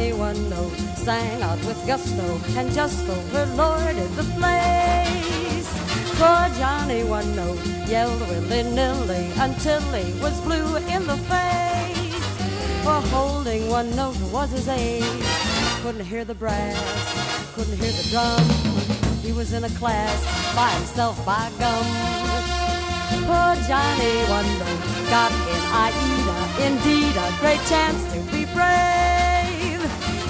Johnny one oh, note sang out with gusto and just overlorded the place. Poor Johnny one note yelled willy-nilly until he was blue in the face. For holding one note was his ace. Couldn't hear the brass, couldn't hear the drum. He was in a class by himself by gum. Poor Johnny one note got in Aida, indeed a great chance to be brave.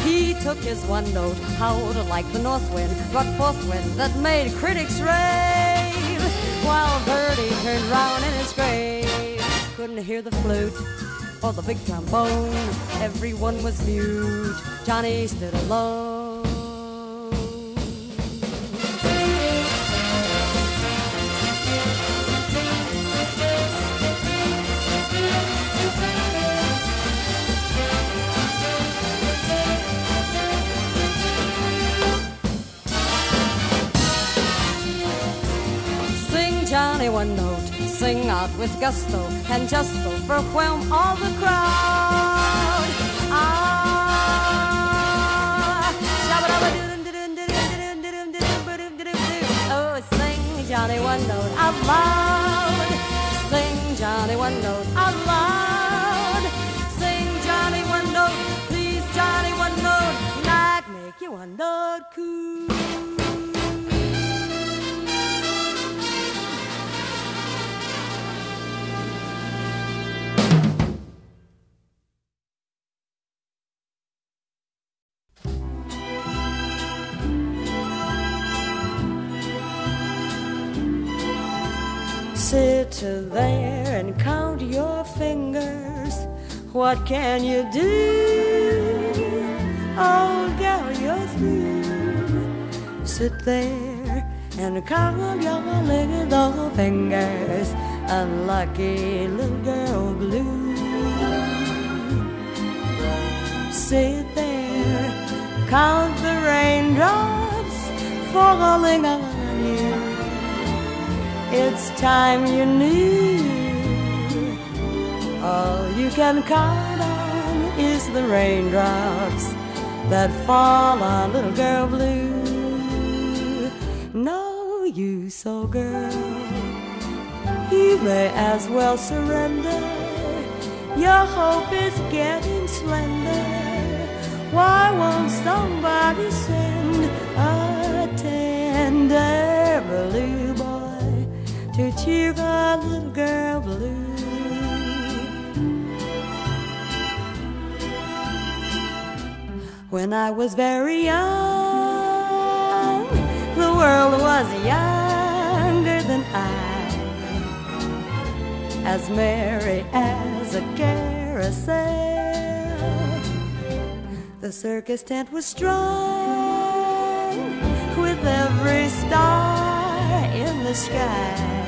He took his one note, howled like the north wind, brought forth wind that made critics rave. While Verdi turned round in his grave, couldn't hear the flute or the big trombone. Everyone was mute. Johnny stood alone. One note, sing out with gusto and just overwhelm all the crowd. Ah, oh, sing Johnny one note out loud. Sing Johnny one note Sit there and count your fingers. What can you do? Oh, girl, you're through. Sit there and count your little fingers. Unlucky little girl blue. Sit there, count the raindrops falling on you it's time you knew. All you can count on is the raindrops that fall on little girl blue. No use, oh girl, you may as well surrender. Your hope is getting slender. Why won't somebody send to cheer a little girl blue. When I was very young, the world was younger than I, as merry as a carousel. The circus tent was strung with every star in the sky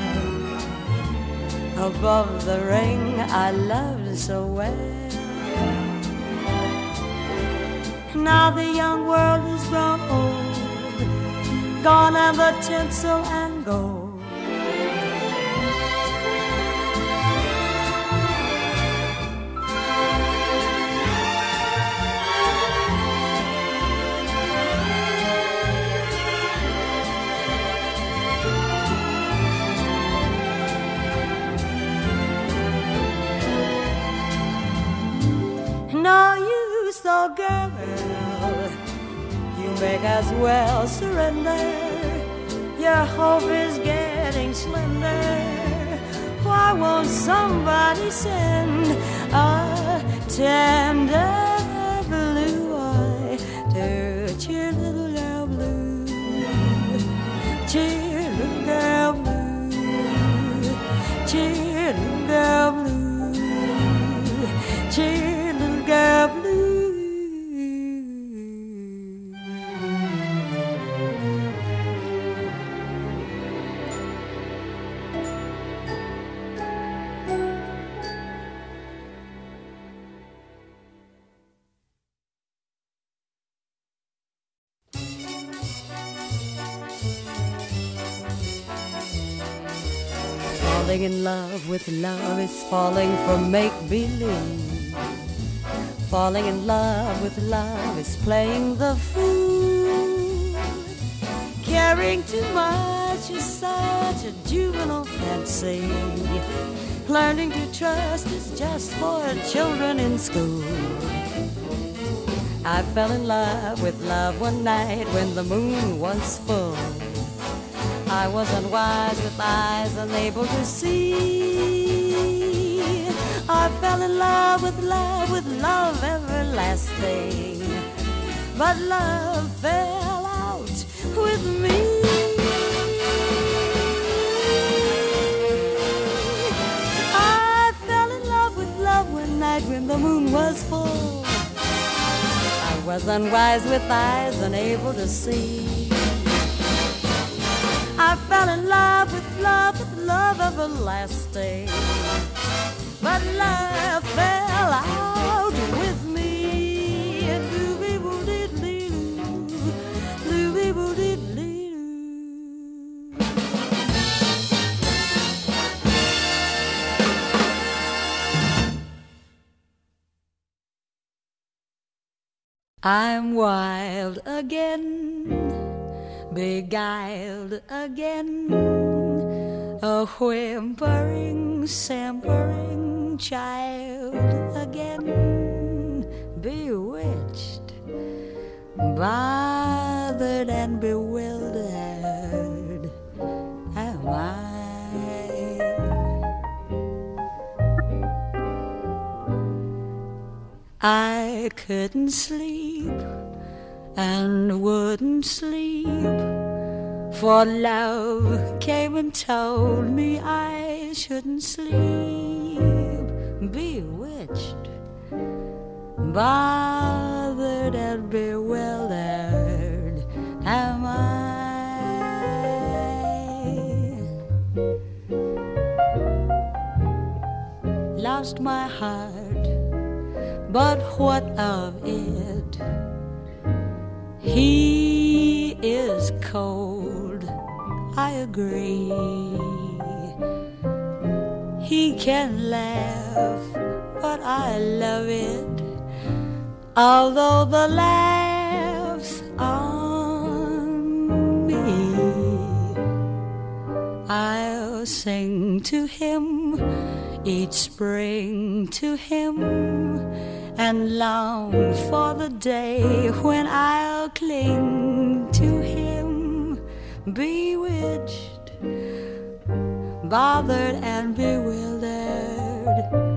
above the ring I loved so well. Now the young world is grown old, gone are the tinsel and gold. Well surrender. Your hope is getting slender. Why won't somebody send a tender Falling in love with love is falling for make believe. Falling in love with love is playing the fool. Caring too much is such a juvenile fancy. Learning to trust is just for children in school. I fell in love with love one night when the moon was full. I was unwise with eyes unable to see. I fell in love with love, with love everlasting. But love fell out with me. I fell in love with love one night when the moon was full I was unwise with eyes unable to see. I fell in love with love, with love everlasting. But love fell out with me. I'm wild again, beguiled again, a whimpering, simpering child again, bewitched, bothered, and bewildered. Am I? I couldn't sleep and wouldn't sleep, for love came and told me I shouldn't sleep. Bewitched, bothered, and bewildered am I. Lost my heart but what of it? He is cold, I agree. He can laugh, but I love it. Although the laughs on me, I'll sing to him each spring to him and long for the day when I'll cling to him, bewitched, bothered, and bewildered.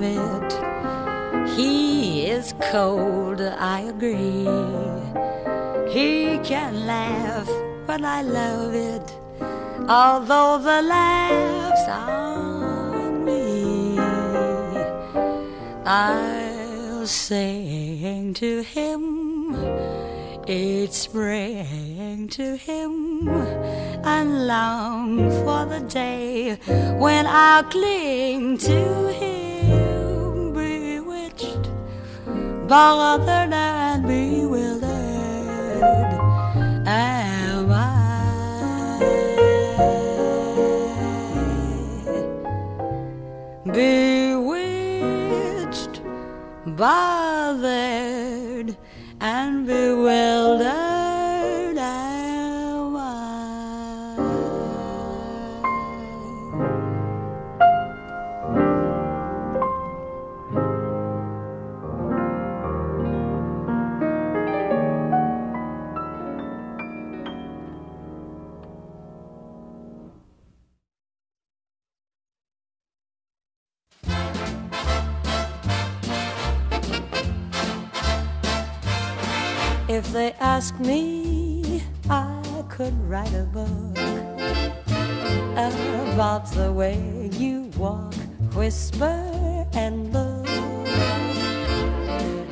But I agree. He can laugh when I love it. Although the laughs on me, I'll sing to him. it's spring to him and long for the day when I'll cling to him, bothered and bewildered. am I. bewitched, bothered, and bewildered If they ask me, I could write a book uh, about the way you walk, whisper, and look.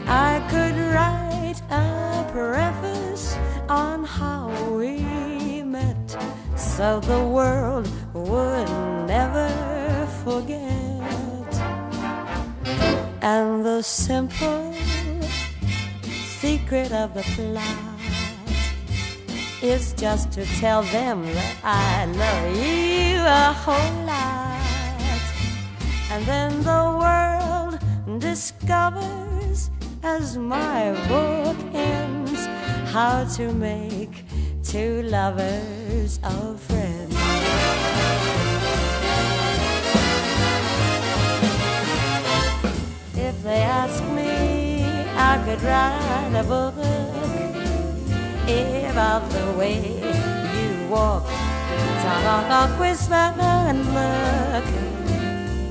I could write a preface on how we met so the world would never forget. And the simple secret of the plot is just to tell them that I love you a whole lot. And then the world discovers as my book ends how to make two lovers of friends. If they ask me, I could write a book about the way you walk, talk, whisper, and look.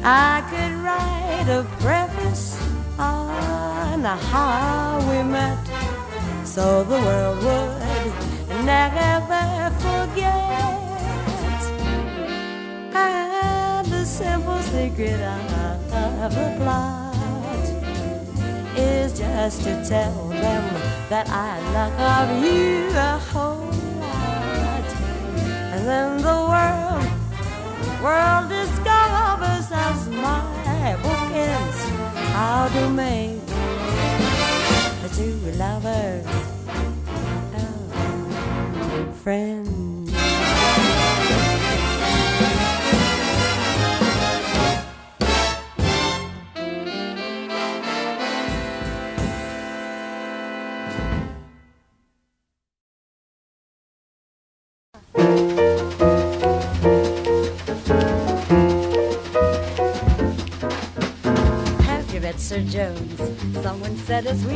I could write a preface on how we met, so the world would never forget. And the simple secret of the plot is just to tell them that I love you a whole lot. And then the world, world discovers as my book ends how to make the two lovers oh, friends.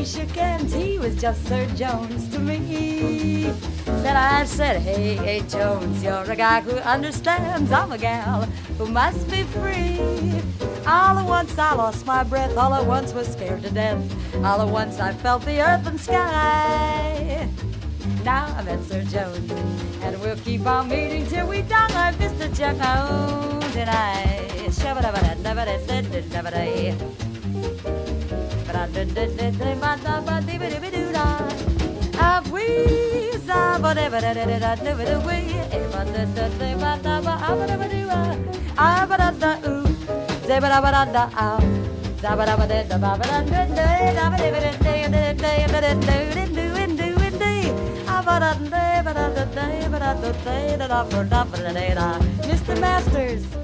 We shook hands, he was just Sir Jones to me. Then I said, Hey, hey, Jones, you're a guy who understands. I'm a gal who must be free. All at once I lost my breath, all at once was scared to death. All at once I felt the earth and sky. Now I met Sir Jones, and we'll keep on meeting till we die, Mr. Jones and I. Mr. Masters.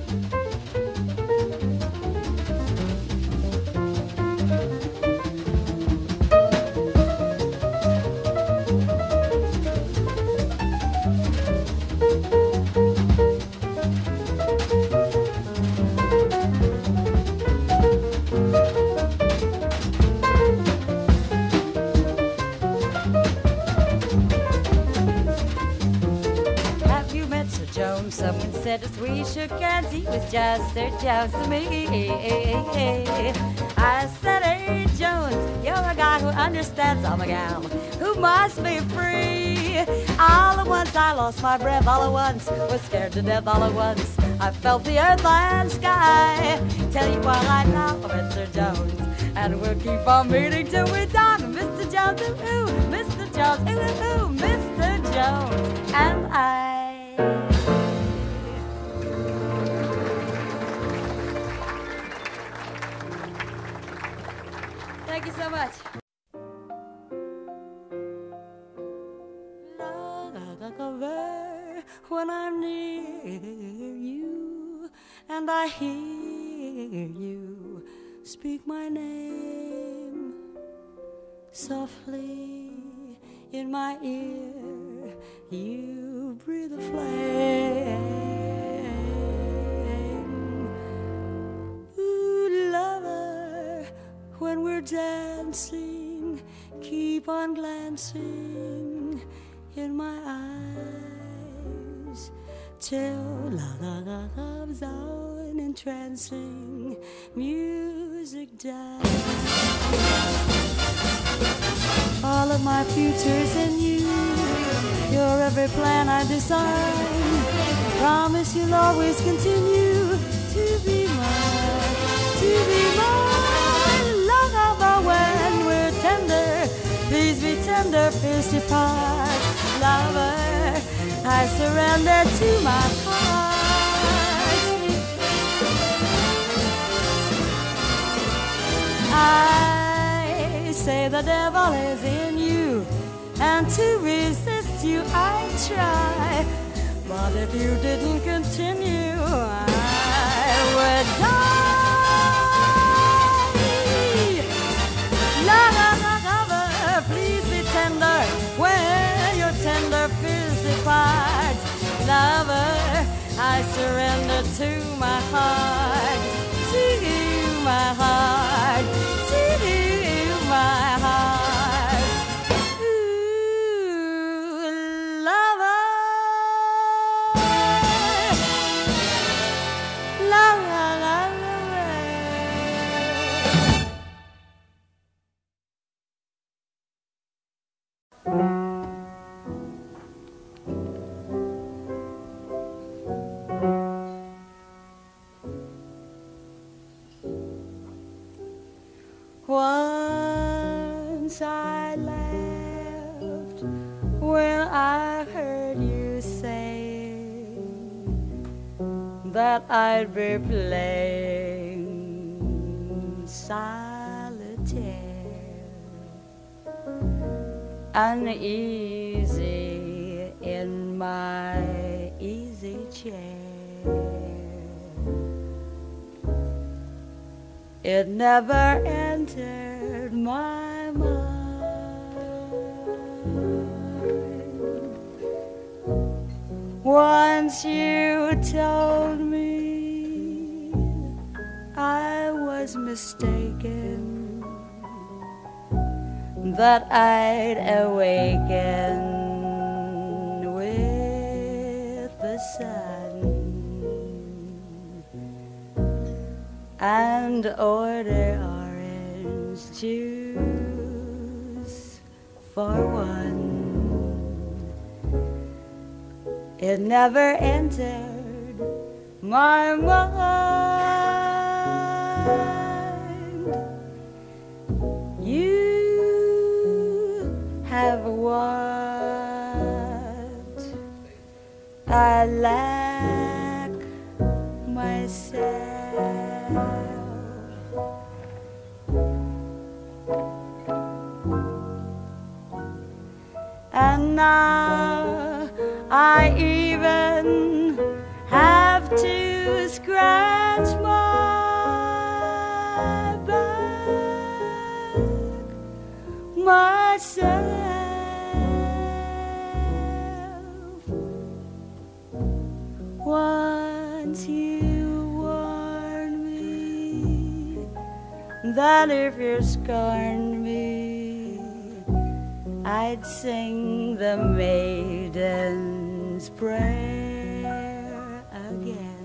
Someone said as we shook hands, he was just Sir Jones to me. I said, Hey Jones, you're a guy who understands. I'm a gal who must be free. All at once I lost my breath. All at once was scared to death. All at once I felt the earth and sky. Tell you why I love Mr. Jones, and we'll keep on meeting till we die. Mr. Jones, ooh, Mr. Jones, ooh, ooh, Mr. Jones, and I. Thank you so much. When I'm near you and I hear you speak my name softly in my ear, you breathe a flame. We're dancing, keep on glancing in my eyes till la la la love's on entrancing music dies. All of my future's in you. You're every plan I design. Promise you'll always continue tender, fist apart. Lover, I surrender to my heart. I say the devil is in you, and to resist you I try. But if you didn't continue, I my heart, to you, my heart, that I'd be playing solitaire uneasy in my easy chair. It never entered my mind. Once you told me was mistaken, that I'd awaken with the sun and order orange juice for one. It never entered my mind. You have what I lack myself. Once you warned me that if you scorned me, I'd sing the maiden's prayer again.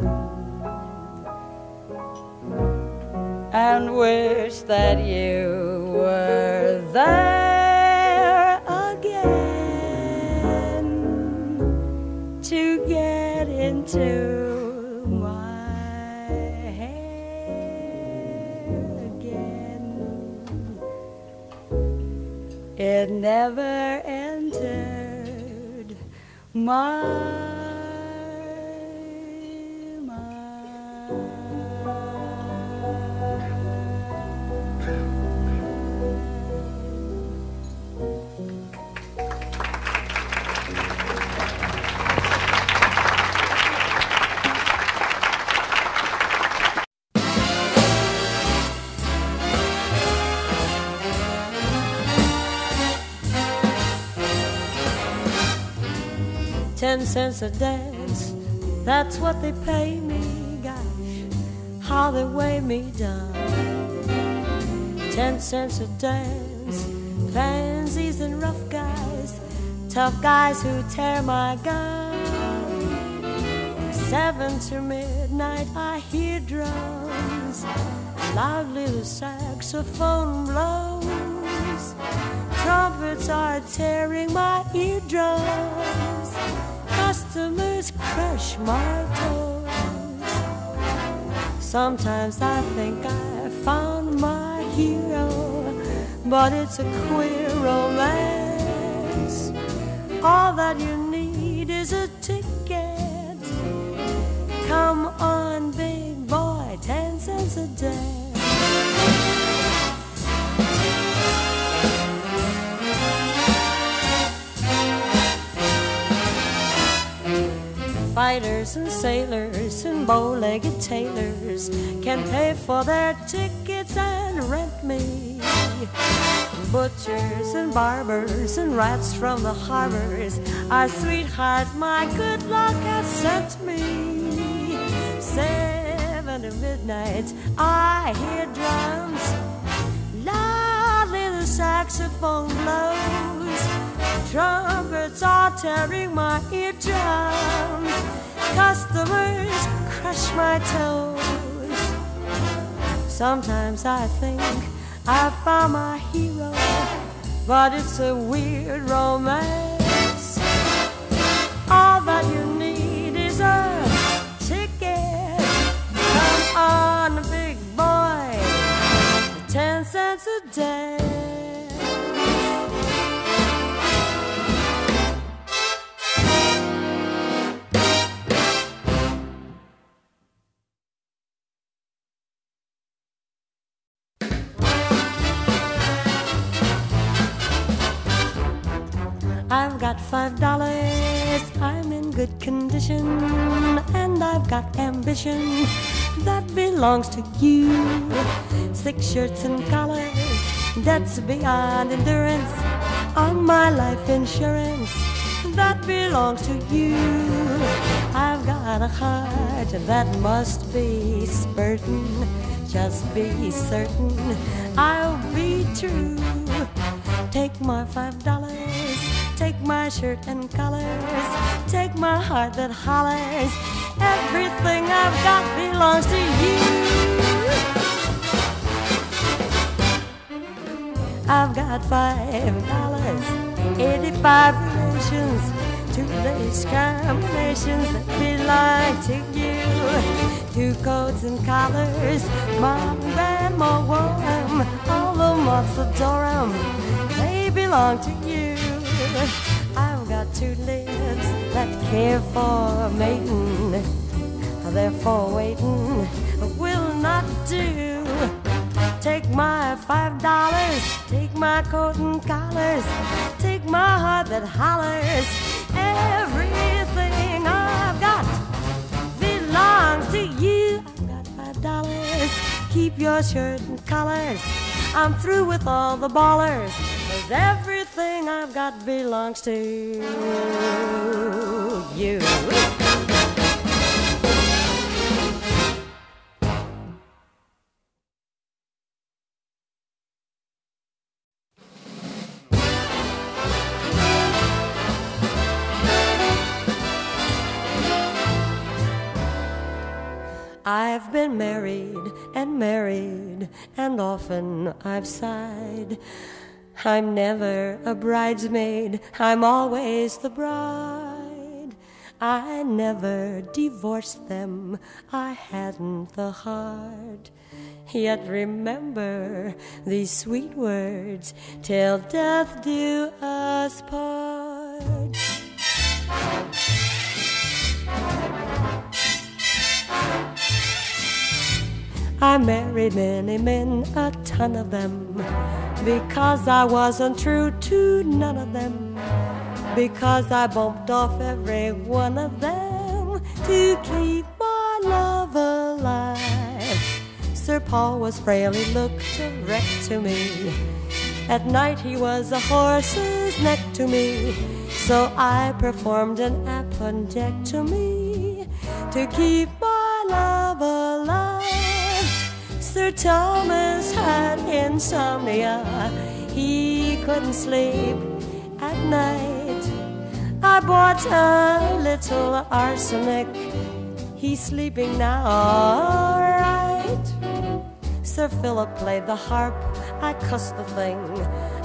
And wish that you were never entered my Ten cents a dance, that's what they pay me. Gosh, how they weigh me down. Ten cents a dance, pansies and rough guys, tough guys who tear my gun. Seven to midnight, I hear drums, loudly the saxophone blows. Trumpets are tearing my eardrums. Customers crush my toes. Sometimes I think I found my hero, but it's a queer romance. All that you need is a ticket. Come on, big boy, ten cents a day. Fighters and sailors and bow-legged tailors can pay for their tickets and rent me. Butchers and barbers and rats from the harbors our sweetheart, my good luck has sent me. Seven to midnight, I hear drums. Loudly the saxophone blows. Trumpets are tearing my eardrums. Customers crush my toes. Sometimes I think I found my hero, but it's a weird romance. All that you need is a ticket. Come on, big boy, ten cents a day. Condition, and I've got ambition that belongs to you. Six shirts and collars, debts beyond endurance, on my life insurance that belongs to you. I've got a heart that must be spurting, just be certain I'll be true. Take my five dollars. Take my shirt and colors. Take my heart that hollers. Everything I've got belongs to you. I've got five dollars, eighty-five relations, two lace combinations that belong to you. Two coats and collars, mom and more warm. All the moths adore 'em. They belong to you. I've got two lips that care for mating. Therefore, waiting will not do. Take my five dollars, take my coat and collars, take my heart that hollers. Everything I've got belongs to you. I've got five dollars, keep your shirt and collars. I'm through with all the ballers. Cause everything I've got belongs to you. I've been married and married, and often I've sighed. I'm never a bridesmaid, I'm always the bride. I never divorced them, I hadn't the heart. Yet remember these sweet words till death do us part. I married many men, a ton of them, because I wasn't true to none of them. Because I bumped off every one of them to keep my love alive. Sir Paul was frail, he looked a wreck to me. At night he was a horse's neck to me. So I performed an appendectomy to me to keep my love alive. Sir Thomas had insomnia. He couldn't sleep at night. I bought a little arsenic. He's sleeping now, alright. Sir Philip played the harp, I cussed the thing.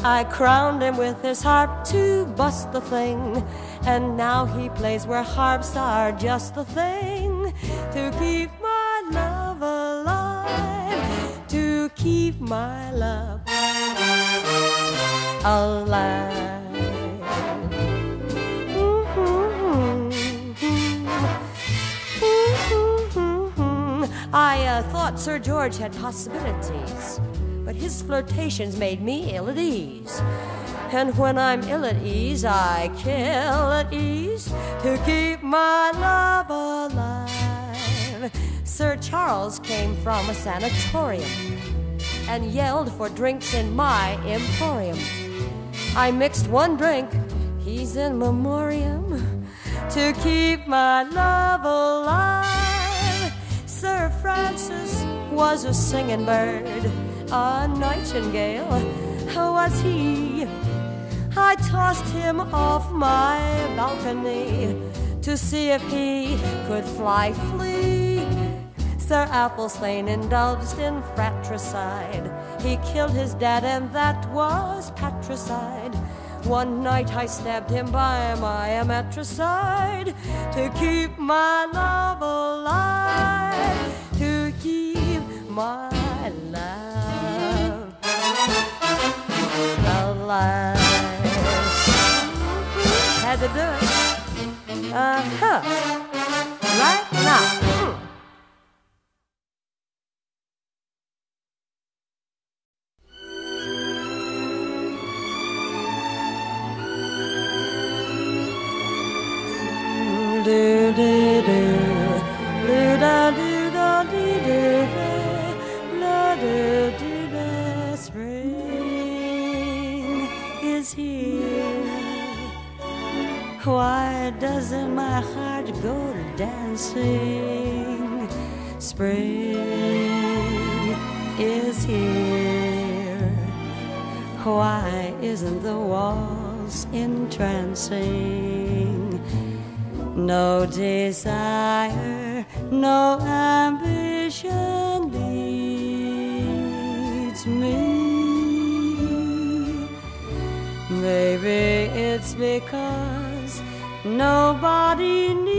I crowned him with his harp to bust the thing. And now he plays where harps are just the thing to keep keep my love alive. I uh, thought Sir George had possibilities, but his flirtations made me ill at ease. And when I'm ill at ease, I kill at ease to keep my love alive. Sir Charles came from a sanatorium and yelled for drinks in my emporium. I mixed one drink, he's in memoriam, to keep my love alive. Sir Francis was a singing bird, a nightingale how was he. I tossed him off my balcony to see if he could fly free. Sir Athelstane indulged in fratricide. He killed his dad, and that was patricide. One night I stabbed him by my matricide to keep my love alive, to keep my love alive. Had to do it. Uh huh. Right now. Why doesn't my heart go to dancing? Spring is here. Why isn't the waltz entrancing? No desire, no ambition leads me. Maybe it's because nobody needs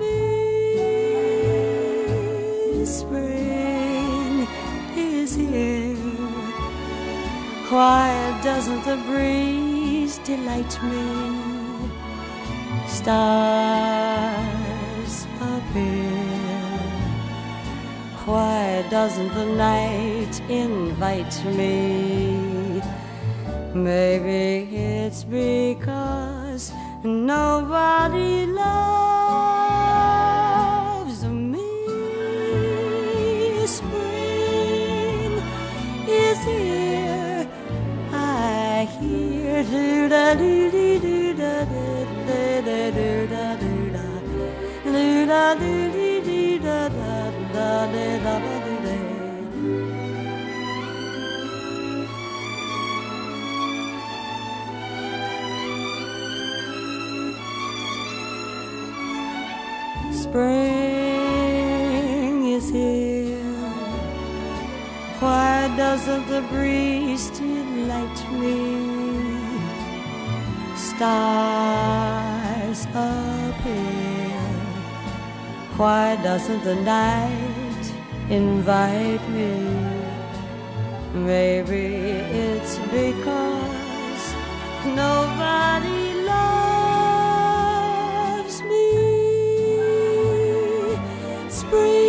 me. Spring is here. Why doesn't the breeze delight me? stars appear. Why doesn't the night invite me? Maybe it's because nobody loves me. Spring is here. I hear do da do do do da da do da do da do da do da da da da da da do da Spring is here. Why doesn't the breeze delight me? Stars appear. Why doesn't the night invite me? Maybe it's because no breathe.